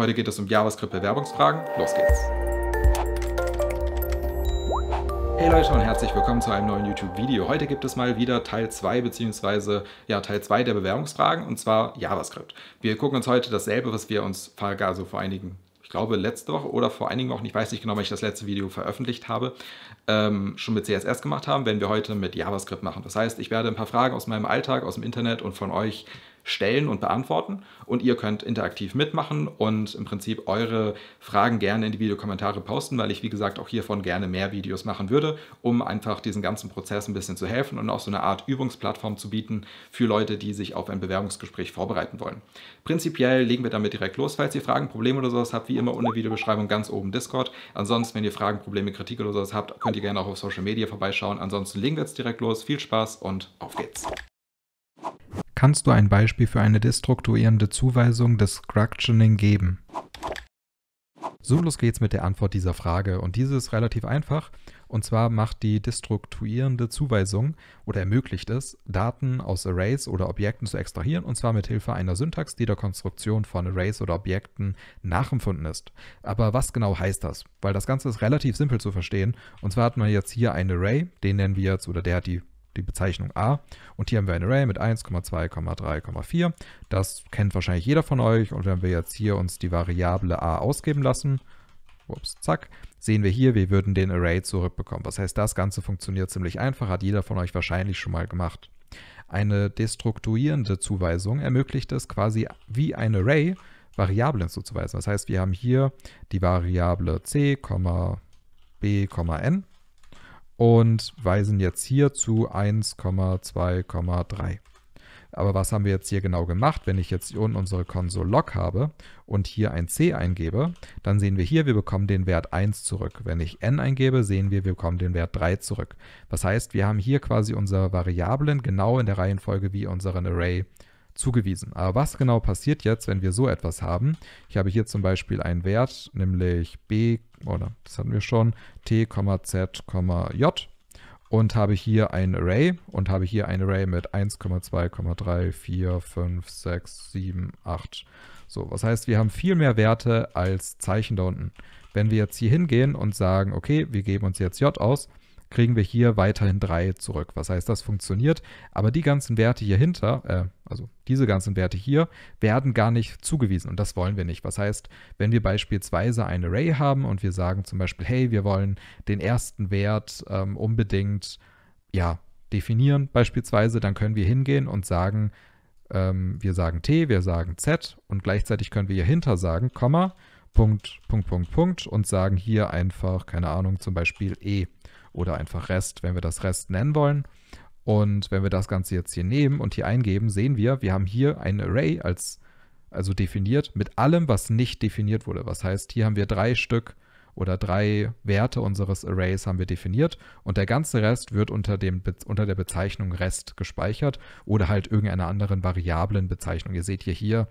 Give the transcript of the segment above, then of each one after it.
Heute geht es um JavaScript-Bewerbungsfragen. Los geht's! Hey Leute und herzlich willkommen zu einem neuen YouTube-Video. Heute gibt es mal wieder Teil 2 bzw. ja, Teil 2 der Bewerbungsfragen und zwar JavaScript. Wir gucken uns heute dasselbe, was wir uns also vor einigen ich glaube letzte Woche oder vor einigen Wochen, ich weiß nicht genau, weil ich das letzte Video veröffentlicht habe, ähm, schon mit CSS gemacht haben, werden wir heute mit JavaScript machen. Das heißt, ich werde ein paar Fragen aus meinem Alltag, aus dem Internet und von euch stellen und beantworten. Und ihr könnt interaktiv mitmachen und im Prinzip eure Fragen gerne in die Videokommentare posten, weil ich, wie gesagt, auch hiervon gerne mehr Videos machen würde, um einfach diesen ganzen Prozess ein bisschen zu helfen und auch so eine Art Übungsplattform zu bieten für Leute, die sich auf ein Bewerbungsgespräch vorbereiten wollen. Prinzipiell legen wir damit direkt los. Falls ihr Fragen, Probleme oder sowas habt, wie immer ohne Videobeschreibung ganz oben Discord. Ansonsten, wenn ihr Fragen, Probleme, Kritik oder sowas habt, könnt ihr gerne auch auf Social Media vorbeischauen. Ansonsten legen wir jetzt direkt los. Viel Spaß und auf geht's. Kannst du ein Beispiel für eine destruktuierende Zuweisung des Structuring geben? So, los geht's mit der Antwort dieser Frage. Und diese ist relativ einfach. Und zwar macht die destruktuierende Zuweisung oder ermöglicht es, Daten aus Arrays oder Objekten zu extrahieren, und zwar mit Hilfe einer Syntax, die der Konstruktion von Arrays oder Objekten nachempfunden ist. Aber was genau heißt das? Weil das Ganze ist relativ simpel zu verstehen. Und zwar hat man jetzt hier ein Array, den nennen wir jetzt, oder der hat die die Bezeichnung a. Und hier haben wir ein Array mit 1, 2, 3, 4. Das kennt wahrscheinlich jeder von euch. Und wenn wir jetzt hier uns die Variable a ausgeben lassen, ups, zack, sehen wir hier, wir würden den Array zurückbekommen. Das heißt, das Ganze funktioniert ziemlich einfach, hat jeder von euch wahrscheinlich schon mal gemacht. Eine destruktuierende Zuweisung ermöglicht es quasi wie ein Array Variablen zuzuweisen. Das heißt, wir haben hier die Variable c, b, n und weisen jetzt hier zu 1,2,3. Aber was haben wir jetzt hier genau gemacht? Wenn ich jetzt hier unten unsere Console Log habe und hier ein C eingebe, dann sehen wir hier, wir bekommen den Wert 1 zurück. Wenn ich n eingebe, sehen wir, wir bekommen den Wert 3 zurück. Das heißt, wir haben hier quasi unsere Variablen genau in der Reihenfolge wie unseren Array zugewiesen. Aber was genau passiert jetzt, wenn wir so etwas haben? Ich habe hier zum Beispiel einen Wert, nämlich b, oder das hatten wir schon, t, z, j und habe hier ein Array und habe hier ein Array mit 1,2,3, 4, 5, 6, 7, 8. So, was heißt, wir haben viel mehr Werte als Zeichen da unten. Wenn wir jetzt hier hingehen und sagen, okay, wir geben uns jetzt j aus, kriegen wir hier weiterhin 3 zurück. Was heißt, das funktioniert, aber die ganzen Werte hier hinter, äh, also diese ganzen Werte hier, werden gar nicht zugewiesen und das wollen wir nicht. Was heißt, wenn wir beispielsweise ein Array haben und wir sagen zum Beispiel, hey, wir wollen den ersten Wert ähm, unbedingt, ja, definieren beispielsweise, dann können wir hingehen und sagen, ähm, wir sagen t, wir sagen z und gleichzeitig können wir hier hinter sagen, Komma, Punkt, Punkt, Punkt, Punkt und sagen hier einfach, keine Ahnung, zum Beispiel e oder einfach Rest, wenn wir das Rest nennen wollen. Und wenn wir das Ganze jetzt hier nehmen und hier eingeben, sehen wir, wir haben hier ein Array als, also definiert mit allem, was nicht definiert wurde. Was heißt, hier haben wir drei Stück oder drei Werte unseres Arrays haben wir definiert und der ganze Rest wird unter, dem, unter der Bezeichnung Rest gespeichert oder halt irgendeiner anderen variablen Bezeichnung. Ihr seht hier, hier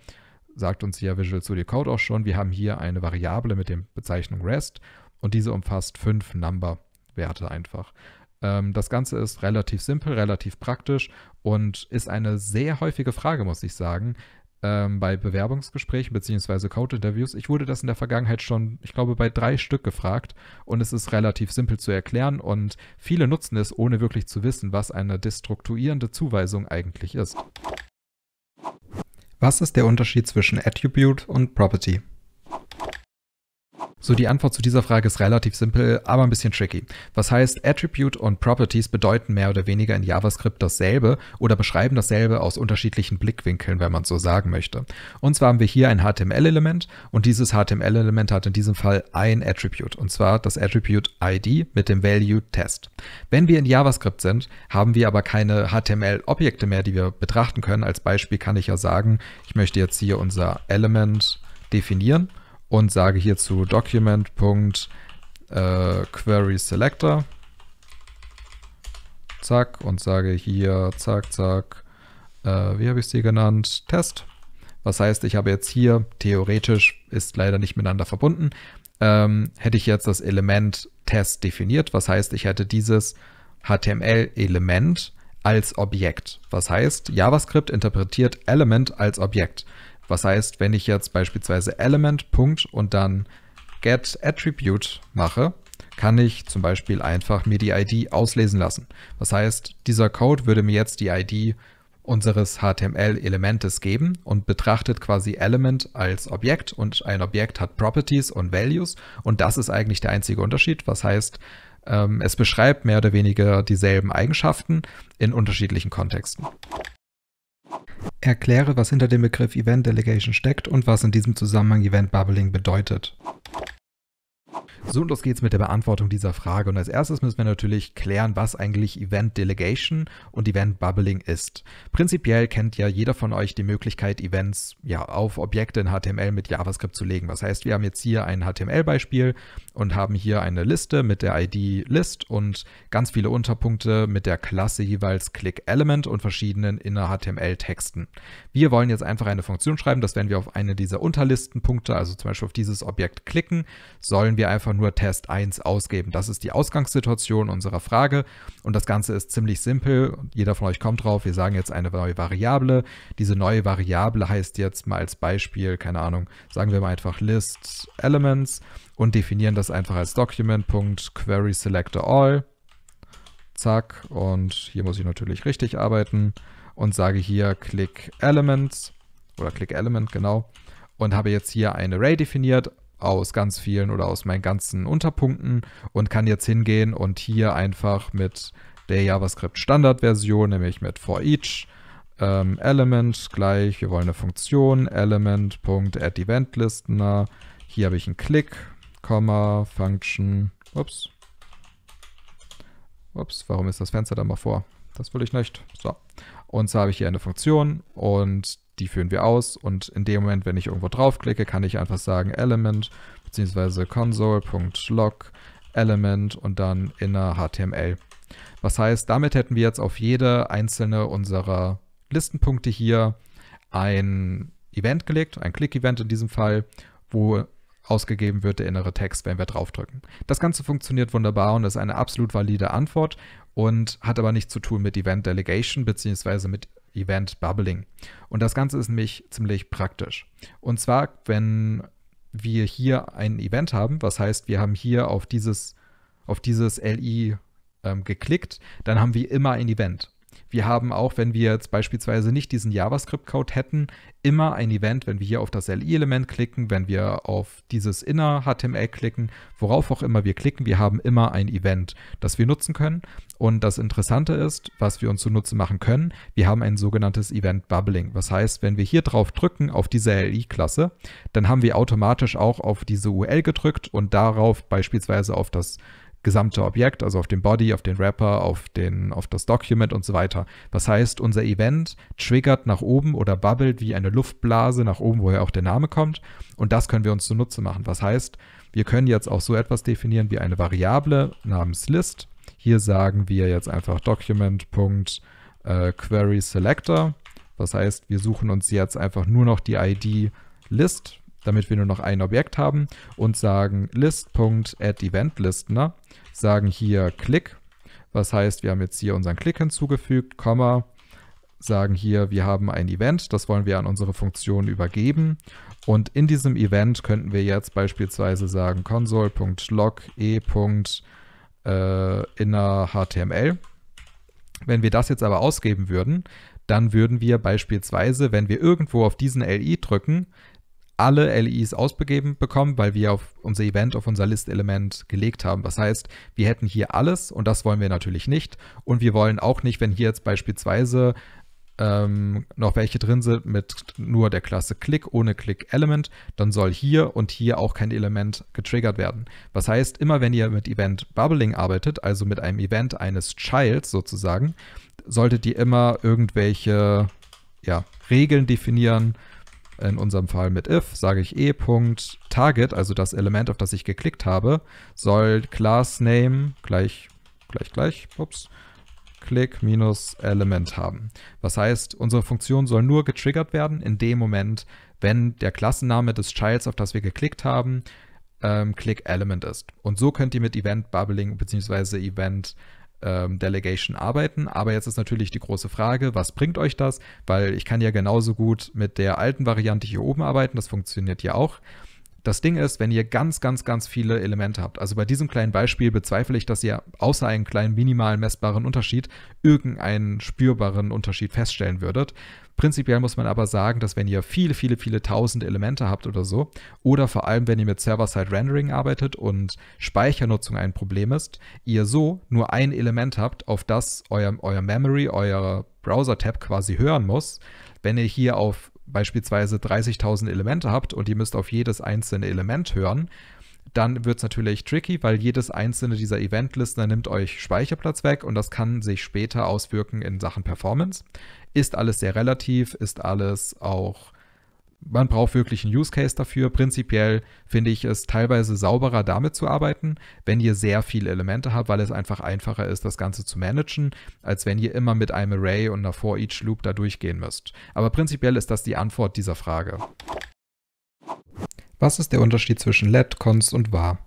sagt uns ja Visual Studio Code auch schon, wir haben hier eine Variable mit der Bezeichnung Rest und diese umfasst fünf Number. Werte einfach. Ähm, das Ganze ist relativ simpel, relativ praktisch und ist eine sehr häufige Frage, muss ich sagen, ähm, bei Bewerbungsgesprächen bzw. Code-Interviews. Ich wurde das in der Vergangenheit schon, ich glaube, bei drei Stück gefragt und es ist relativ simpel zu erklären und viele nutzen es, ohne wirklich zu wissen, was eine destruktuierende Zuweisung eigentlich ist. Was ist der Unterschied zwischen Attribute und Property? So, die Antwort zu dieser Frage ist relativ simpel, aber ein bisschen tricky. Was heißt, Attribute und Properties bedeuten mehr oder weniger in JavaScript dasselbe oder beschreiben dasselbe aus unterschiedlichen Blickwinkeln, wenn man so sagen möchte. Und zwar haben wir hier ein HTML-Element und dieses HTML-Element hat in diesem Fall ein Attribute und zwar das Attribute ID mit dem Value Test. Wenn wir in JavaScript sind, haben wir aber keine HTML-Objekte mehr, die wir betrachten können. Als Beispiel kann ich ja sagen, ich möchte jetzt hier unser Element definieren und sage hierzu document.querySelector. Äh, zack, und sage hier, zack, zack, äh, wie habe ich sie genannt? Test. Was heißt, ich habe jetzt hier, theoretisch ist leider nicht miteinander verbunden, ähm, hätte ich jetzt das Element Test definiert. Was heißt, ich hätte dieses HTML-Element als Objekt. Was heißt, JavaScript interpretiert Element als Objekt. Was heißt, wenn ich jetzt beispielsweise Element und dann get Attribute mache, kann ich zum Beispiel einfach mir die ID auslesen lassen. Das heißt, dieser Code würde mir jetzt die ID unseres HTML-Elementes geben und betrachtet quasi Element als Objekt und ein Objekt hat Properties und Values und das ist eigentlich der einzige Unterschied. Was heißt, ähm, es beschreibt mehr oder weniger dieselben Eigenschaften in unterschiedlichen Kontexten. Erkläre, was hinter dem Begriff Event Delegation steckt und was in diesem Zusammenhang Event Bubbling bedeutet. So, und los geht's mit der Beantwortung dieser Frage. Und als erstes müssen wir natürlich klären, was eigentlich Event Delegation und Event Bubbling ist. Prinzipiell kennt ja jeder von euch die Möglichkeit, Events ja, auf Objekte in HTML mit JavaScript zu legen. Das heißt, wir haben jetzt hier ein HTML-Beispiel und haben hier eine Liste mit der ID List und ganz viele Unterpunkte mit der Klasse jeweils Click Element und verschiedenen inner HTML-Texten. Wir wollen jetzt einfach eine Funktion schreiben, dass wenn wir auf eine dieser Unterlistenpunkte, also zum Beispiel auf dieses Objekt klicken, sollen wir einfach nur Test 1 ausgeben. Das ist die Ausgangssituation unserer Frage und das Ganze ist ziemlich simpel. Jeder von euch kommt drauf. Wir sagen jetzt eine neue Variable. Diese neue Variable heißt jetzt mal als Beispiel, keine Ahnung, sagen wir mal einfach List Elements und definieren das einfach als Document.querySelectorAll. Zack. Und hier muss ich natürlich richtig arbeiten und sage hier Click Elements oder Click Element, genau. Und habe jetzt hier ein Array definiert aus ganz vielen oder aus meinen ganzen Unterpunkten und kann jetzt hingehen und hier einfach mit der JavaScript Standardversion, nämlich mit for each ähm, Element gleich, wir wollen eine Funktion, Element.addEventListener, hier habe ich einen Klick, Komma, Function, ups, ups, warum ist das Fenster da mal vor? Das will ich nicht. So. Und so habe ich hier eine Funktion und die führen wir aus und in dem Moment, wenn ich irgendwo draufklicke, kann ich einfach sagen Element bzw. console.log Element und dann inner HTML. Was heißt, damit hätten wir jetzt auf jede einzelne unserer Listenpunkte hier ein Event gelegt, ein Click-Event in diesem Fall, wo ausgegeben wird der innere Text, wenn wir draufdrücken. Das Ganze funktioniert wunderbar und ist eine absolut valide Antwort und hat aber nichts zu tun mit Event Delegation bzw. mit Event Bubbling. Und das Ganze ist nämlich ziemlich praktisch. Und zwar, wenn wir hier ein Event haben, was heißt, wir haben hier auf dieses, auf dieses LI ähm, geklickt, dann haben wir immer ein Event. Wir haben auch, wenn wir jetzt beispielsweise nicht diesen JavaScript-Code hätten, immer ein Event, wenn wir hier auf das LI-Element klicken, wenn wir auf dieses Inner HTML klicken, worauf auch immer wir klicken, wir haben immer ein Event, das wir nutzen können. Und das Interessante ist, was wir uns zunutze machen können, wir haben ein sogenanntes Event Bubbling. Was heißt, wenn wir hier drauf drücken auf diese LI-Klasse, dann haben wir automatisch auch auf diese UL gedrückt und darauf beispielsweise auf das gesamte Objekt, also auf den Body, auf den Wrapper, auf, den, auf das Document und so weiter. Das heißt, unser Event triggert nach oben oder bubbelt wie eine Luftblase nach oben, woher auch der Name kommt. Und das können wir uns zunutze machen. Was heißt, wir können jetzt auch so etwas definieren wie eine Variable namens List. Hier sagen wir jetzt einfach Document.querySelector. Äh, das heißt, wir suchen uns jetzt einfach nur noch die ID List damit wir nur noch ein Objekt haben und sagen list.addEventListener, sagen hier Click, was heißt, wir haben jetzt hier unseren Klick hinzugefügt, Komma, sagen hier, wir haben ein Event, das wollen wir an unsere Funktion übergeben und in diesem Event könnten wir jetzt beispielsweise sagen console.log e. Äh. Wenn wir das jetzt aber ausgeben würden, dann würden wir beispielsweise, wenn wir irgendwo auf diesen LI drücken, alle LEs ausbegeben bekommen, weil wir auf unser Event, auf unser List-Element gelegt haben. Das heißt, wir hätten hier alles und das wollen wir natürlich nicht. Und wir wollen auch nicht, wenn hier jetzt beispielsweise ähm, noch welche drin sind mit nur der Klasse Click ohne Click-Element, dann soll hier und hier auch kein Element getriggert werden. Was heißt, immer wenn ihr mit Event Bubbling arbeitet, also mit einem Event eines Childs sozusagen, solltet ihr immer irgendwelche ja, Regeln definieren, in unserem Fall mit if, sage ich e.target, also das Element, auf das ich geklickt habe, soll Class Name gleich, gleich, gleich, ups, Click minus Element haben. Was heißt, unsere Funktion soll nur getriggert werden in dem Moment, wenn der Klassenname des Childs, auf das wir geklickt haben, ähm, Click Element ist. Und so könnt ihr mit Event Bubbling bzw. Event ähm, Delegation arbeiten. Aber jetzt ist natürlich die große Frage, was bringt euch das? Weil ich kann ja genauso gut mit der alten Variante hier oben arbeiten, das funktioniert ja auch. Das Ding ist, wenn ihr ganz, ganz, ganz viele Elemente habt, also bei diesem kleinen Beispiel bezweifle ich, dass ihr außer einem kleinen minimal messbaren Unterschied irgendeinen spürbaren Unterschied feststellen würdet. Prinzipiell muss man aber sagen, dass wenn ihr viele, viele, viele tausend Elemente habt oder so, oder vor allem, wenn ihr mit Server-Side-Rendering arbeitet und Speichernutzung ein Problem ist, ihr so nur ein Element habt, auf das euer, euer Memory, euer Browser-Tab quasi hören muss. Wenn ihr hier auf beispielsweise 30.000 Elemente habt und ihr müsst auf jedes einzelne Element hören, dann wird es natürlich tricky, weil jedes einzelne dieser Eventlisten nimmt euch Speicherplatz weg und das kann sich später auswirken in Sachen Performance. Ist alles sehr relativ, ist alles auch, man braucht wirklich einen Use Case dafür. Prinzipiell finde ich es teilweise sauberer, damit zu arbeiten, wenn ihr sehr viele Elemente habt, weil es einfach einfacher ist, das Ganze zu managen, als wenn ihr immer mit einem Array und einer For Each Loop da durchgehen müsst. Aber prinzipiell ist das die Antwort dieser Frage. Was ist der Unterschied zwischen let, const und var?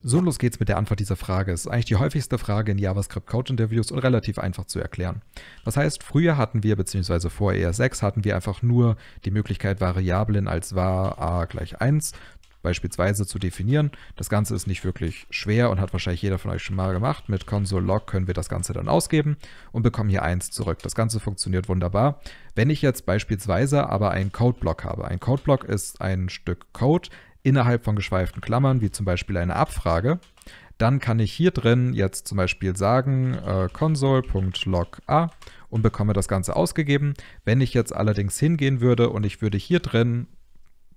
So los geht's mit der Antwort dieser Frage. Es ist eigentlich die häufigste Frage in JavaScript Code Interviews und relativ einfach zu erklären. Das heißt, früher hatten wir, beziehungsweise vor ES6 hatten wir einfach nur die Möglichkeit, Variablen als var a gleich 1 beispielsweise zu definieren. Das Ganze ist nicht wirklich schwer und hat wahrscheinlich jeder von euch schon mal gemacht. Mit console log können wir das Ganze dann ausgeben und bekommen hier 1 zurück. Das Ganze funktioniert wunderbar. Wenn ich jetzt beispielsweise aber einen Codeblock habe, ein Codeblock ist ein Stück Code innerhalb von geschweiften Klammern, wie zum Beispiel eine Abfrage, dann kann ich hier drin jetzt zum Beispiel sagen äh, console.log.a und bekomme das Ganze ausgegeben. Wenn ich jetzt allerdings hingehen würde und ich würde hier drin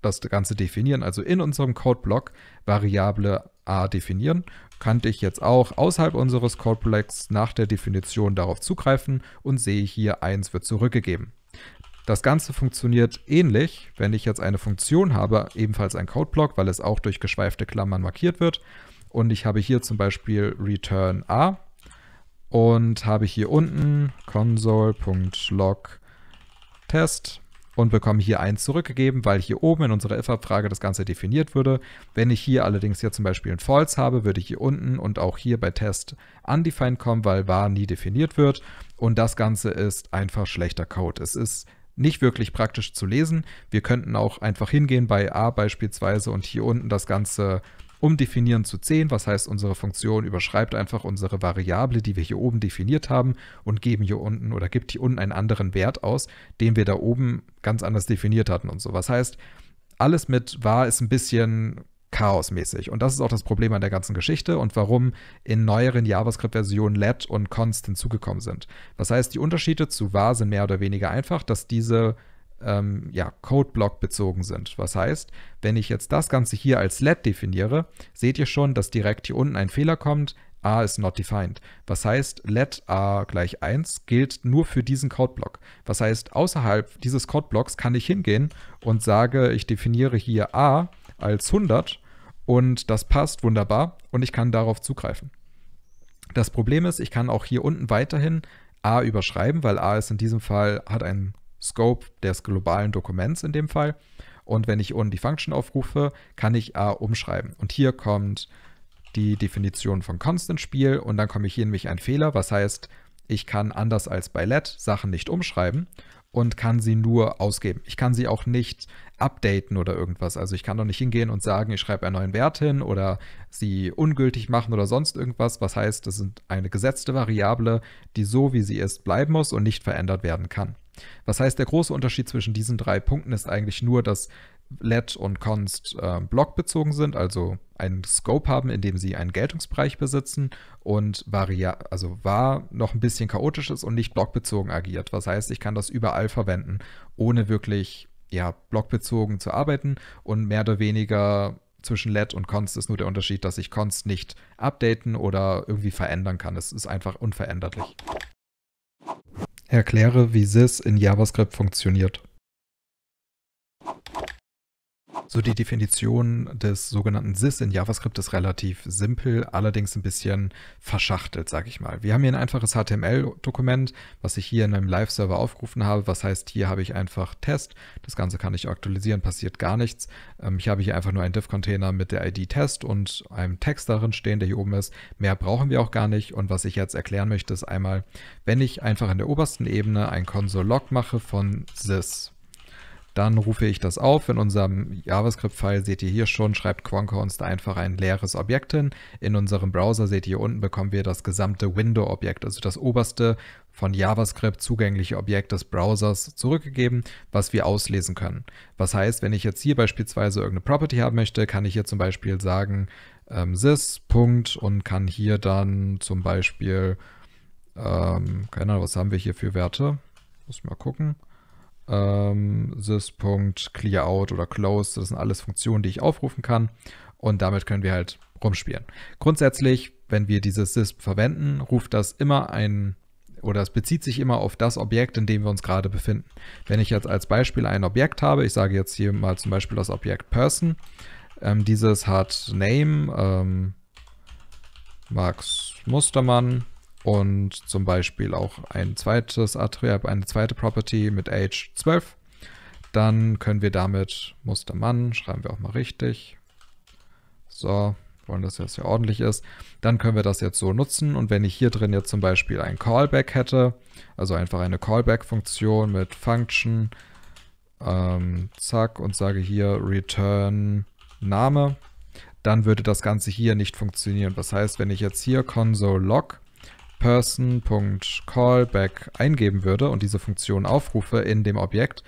das Ganze definieren, also in unserem Codeblock Variable a definieren, könnte ich jetzt auch außerhalb unseres Codeblocks nach der Definition darauf zugreifen und sehe hier 1 wird zurückgegeben. Das Ganze funktioniert ähnlich, wenn ich jetzt eine Funktion habe, ebenfalls ein Codeblock, weil es auch durch geschweifte Klammern markiert wird. Und ich habe hier zum Beispiel return a und habe hier unten console.log test und bekomme hier 1 zurückgegeben, weil hier oben in unserer if-Abfrage das Ganze definiert würde. Wenn ich hier allerdings hier zum Beispiel ein False habe, würde ich hier unten und auch hier bei Test undefined kommen, weil var nie definiert wird. Und das Ganze ist einfach schlechter Code. Es ist nicht wirklich praktisch zu lesen. Wir könnten auch einfach hingehen bei a beispielsweise und hier unten das Ganze umdefinieren zu 10, was heißt, unsere Funktion überschreibt einfach unsere Variable, die wir hier oben definiert haben und geben hier unten oder gibt hier unten einen anderen Wert aus, den wir da oben ganz anders definiert hatten und so. Was heißt, alles mit war ist ein bisschen chaosmäßig. Und das ist auch das Problem an der ganzen Geschichte und warum in neueren JavaScript-Versionen let und const hinzugekommen sind. Was heißt, die Unterschiede zu var sind mehr oder weniger einfach, dass diese ähm, ja, Code-Block bezogen sind. Was heißt, wenn ich jetzt das Ganze hier als let definiere, seht ihr schon, dass direkt hier unten ein Fehler kommt. A ist not defined. Was heißt, let a gleich 1 gilt nur für diesen Codeblock. Was heißt, außerhalb dieses Codeblocks kann ich hingehen und sage, ich definiere hier a als 100 und das passt wunderbar und ich kann darauf zugreifen. Das Problem ist, ich kann auch hier unten weiterhin a überschreiben, weil a ist in diesem Fall, hat einen Scope des globalen Dokuments in dem Fall. Und wenn ich unten die Function aufrufe, kann ich A umschreiben. Und hier kommt die Definition von Constant Spiel und dann komme ich hier nämlich ein Fehler, was heißt, ich kann anders als bei let Sachen nicht umschreiben und kann sie nur ausgeben. Ich kann sie auch nicht updaten oder irgendwas. Also ich kann doch nicht hingehen und sagen, ich schreibe einen neuen Wert hin oder sie ungültig machen oder sonst irgendwas. Was heißt, das sind eine gesetzte Variable, die so wie sie ist bleiben muss und nicht verändert werden kann. Was heißt, der große Unterschied zwischen diesen drei Punkten ist eigentlich nur, dass let und const äh, blockbezogen sind, also einen Scope haben, in dem sie einen Geltungsbereich besitzen und varia also var noch ein bisschen chaotisch ist und nicht blockbezogen agiert. Was heißt, ich kann das überall verwenden, ohne wirklich ja, blockbezogen zu arbeiten und mehr oder weniger zwischen let und const ist nur der Unterschied, dass ich const nicht updaten oder irgendwie verändern kann. Es ist einfach unveränderlich. Erkläre, wie sys in JavaScript funktioniert. So, die Definition des sogenannten sys in JavaScript ist relativ simpel, allerdings ein bisschen verschachtelt, sage ich mal. Wir haben hier ein einfaches HTML-Dokument, was ich hier in einem Live-Server aufgerufen habe. Was heißt, hier habe ich einfach Test. Das Ganze kann ich aktualisieren, passiert gar nichts. Ähm, ich habe hier einfach nur einen Div-Container mit der ID Test und einem Text darin stehen, der hier oben ist. Mehr brauchen wir auch gar nicht. Und was ich jetzt erklären möchte, ist einmal, wenn ich einfach in der obersten Ebene ein Console-Log mache von sys, dann rufe ich das auf. In unserem JavaScript-File seht ihr hier schon, schreibt Quonka uns da einfach ein leeres Objekt hin. In unserem Browser seht ihr hier unten, bekommen wir das gesamte Window-Objekt, also das oberste von JavaScript zugängliche Objekt des Browsers zurückgegeben, was wir auslesen können. Was heißt, wenn ich jetzt hier beispielsweise irgendeine Property haben möchte, kann ich hier zum Beispiel sagen ähm, sys. Punkt und kann hier dann zum Beispiel, ähm, keine Ahnung, was haben wir hier für Werte? Muss mal gucken ähm, sys.clearout oder close, das sind alles Funktionen, die ich aufrufen kann und damit können wir halt rumspielen. Grundsätzlich, wenn wir dieses sys verwenden, ruft das immer ein oder es bezieht sich immer auf das Objekt, in dem wir uns gerade befinden. Wenn ich jetzt als Beispiel ein Objekt habe, ich sage jetzt hier mal zum Beispiel das Objekt Person, ähm, dieses hat Name, ähm, Max Mustermann und zum Beispiel auch ein zweites Attribut, eine zweite Property mit Age 12. Dann können wir damit Mustermann, schreiben wir auch mal richtig. So, wollen, dass das ja ordentlich ist. Dann können wir das jetzt so nutzen und wenn ich hier drin jetzt zum Beispiel ein Callback hätte, also einfach eine Callback-Funktion mit Function, ähm, zack, und sage hier Return Name, dann würde das Ganze hier nicht funktionieren. Das heißt, wenn ich jetzt hier console log person.callback eingeben würde und diese Funktion aufrufe in dem Objekt,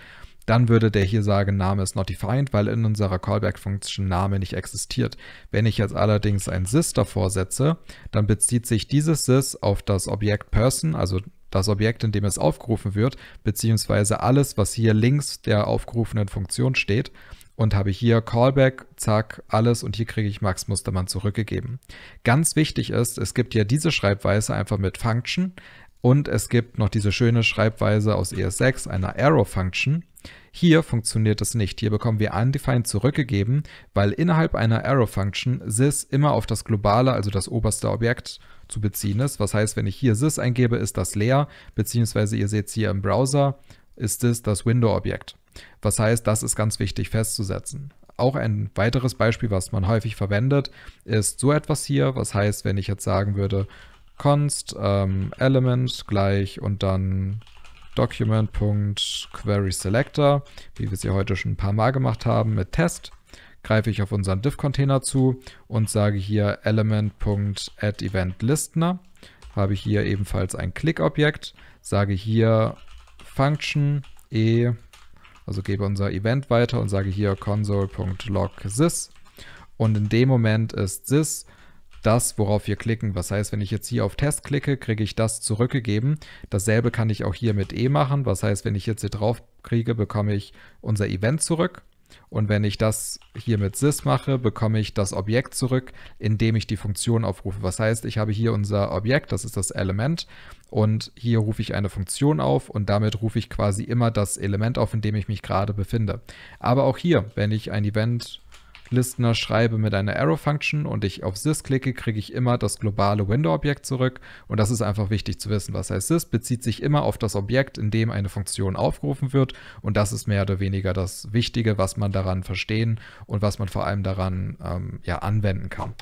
dann würde der hier sagen, Name ist not defined, weil in unserer Callback-Funktion Name nicht existiert. Wenn ich jetzt allerdings ein sys davor setze, dann bezieht sich dieses sys auf das Objekt Person, also das Objekt, in dem es aufgerufen wird, beziehungsweise alles, was hier links der aufgerufenen Funktion steht und habe hier Callback, zack, alles und hier kriege ich Max Mustermann zurückgegeben. Ganz wichtig ist, es gibt ja diese Schreibweise einfach mit Function und es gibt noch diese schöne Schreibweise aus ES6, einer Arrow Function. Hier funktioniert es nicht. Hier bekommen wir undefined zurückgegeben, weil innerhalb einer Arrow Function sys immer auf das globale, also das oberste Objekt zu beziehen ist. Was heißt, wenn ich hier sys eingebe, ist das leer, beziehungsweise ihr seht es hier im Browser, ist es das Window-Objekt. Was heißt, das ist ganz wichtig festzusetzen. Auch ein weiteres Beispiel, was man häufig verwendet, ist so etwas hier. Was heißt, wenn ich jetzt sagen würde, const ähm, element gleich und dann document.querySelector, wie wir es ja heute schon ein paar Mal gemacht haben mit Test, greife ich auf unseren div-Container zu und sage hier element.addEventListener. Habe ich hier ebenfalls ein Click-Objekt, sage hier Function e also gebe unser Event weiter und sage hier console.log.sys. Und in dem Moment ist sys das, worauf wir klicken. Was heißt, wenn ich jetzt hier auf Test klicke, kriege ich das zurückgegeben. Dasselbe kann ich auch hier mit E machen. Was heißt, wenn ich jetzt hier drauf kriege, bekomme ich unser Event zurück. Und wenn ich das hier mit sys mache, bekomme ich das Objekt zurück, indem ich die Funktion aufrufe. Was heißt, ich habe hier unser Objekt, das ist das Element, und hier rufe ich eine Funktion auf und damit rufe ich quasi immer das Element auf, in dem ich mich gerade befinde. Aber auch hier, wenn ich ein Event Listener schreibe mit einer Arrow-Function und ich auf sys klicke, kriege ich immer das globale Window-Objekt zurück. Und das ist einfach wichtig zu wissen. Was heißt sys? Bezieht sich immer auf das Objekt, in dem eine Funktion aufgerufen wird. Und das ist mehr oder weniger das Wichtige, was man daran verstehen und was man vor allem daran ähm, ja, anwenden kann.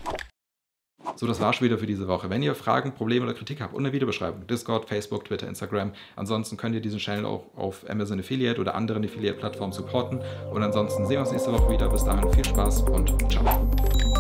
So, das war schon wieder für diese Woche. Wenn ihr Fragen, Probleme oder Kritik habt, unter Videobeschreibung, Discord, Facebook, Twitter, Instagram. Ansonsten könnt ihr diesen Channel auch auf Amazon Affiliate oder anderen Affiliate-Plattformen supporten. Und ansonsten sehen wir uns nächste Woche wieder. Bis dahin viel Spaß und ciao.